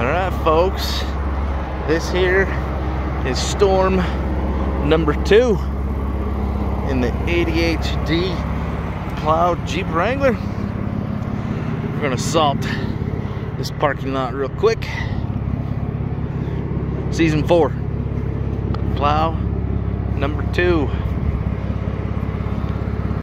All right, folks. This here is storm number two in the ADHD Cloud Jeep Wrangler. We're gonna salt this parking lot real quick. Season four, plow number two.